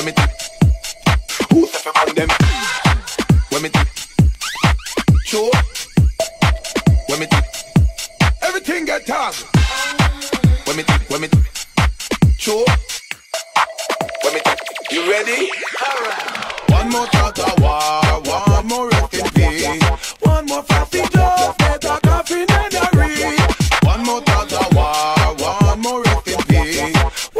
When me tap, who step on them? When me tap, sure. When me tap, everything get hard. When me tap, when me tap, sure. When me tap, you ready? Alright. One more tata wah, one more rock and pee, one more fatty dove, better coffee than a One more tata wah, one more rock and pee.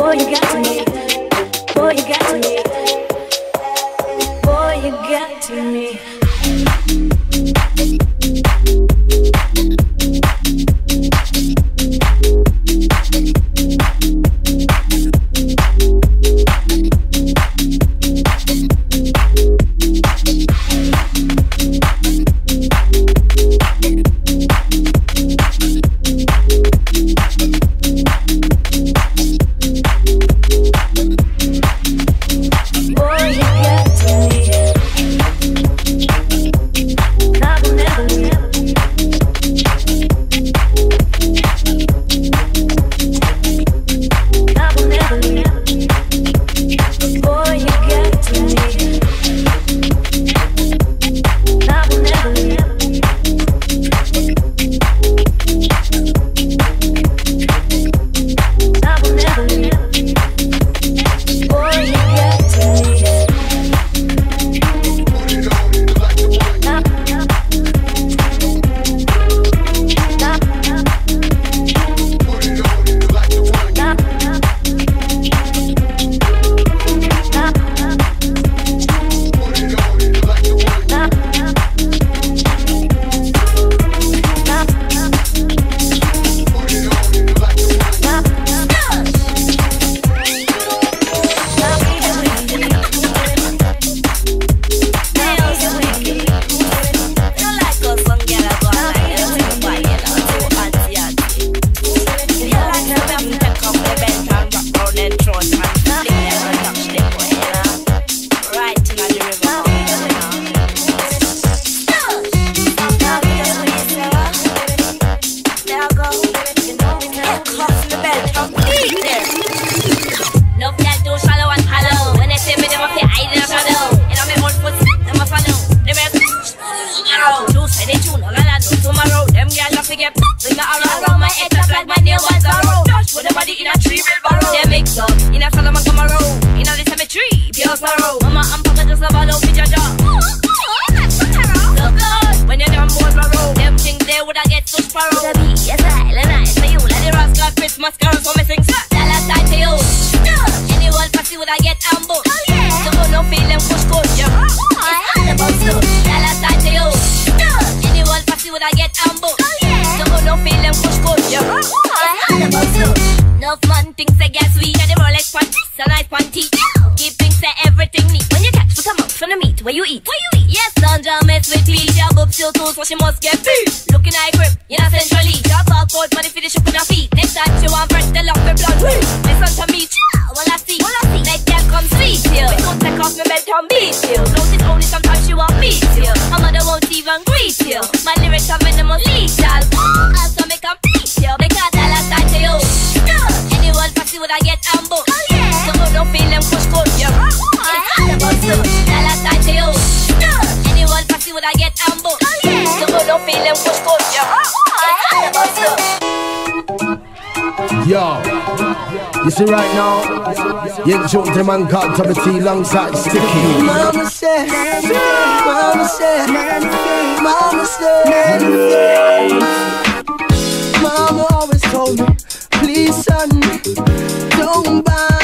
Boy, you got me. Just a ball out with your jaw. So good. When you done board my road, them things they woulda get so sparrow. The beat, yes, I, and I, For you, let the rascal Christmas carols for me sing. Dollar sign to you. Anyone fussy woulda get. Oh, yeah. So no feeling push push. Yeah. Oh, it's all about you. Dollar sign to you. Anyone fussy woulda get. Oh, yeah. So no feeling push push. Yeah. Oh, it's all about. Enough man thinks they get sweet and they Rolex where you eat? Where you eat? Yes, Sandra mess with Pete. Your boobs still too, so she must get beat. Looking at grip, you know centrally. Your barcode money finish up with her feet. Next time she want fresh, the love me blood. Listen to me, child, while I see. While I see. Make them come sweet you. We don't take off my belt and beat you. Notice only sometimes she want meet you. My mother won't even greet you. My lyrics are minimal lethal. Also make them beat you. Because I last time to you. Anyone fussy would I get ambushed? It's all about you. Yo, you see right now, you jump the man called Tommy T alongside Sticky. Mama said, Mama said, Mama said, Mama always told me, please son, don't buy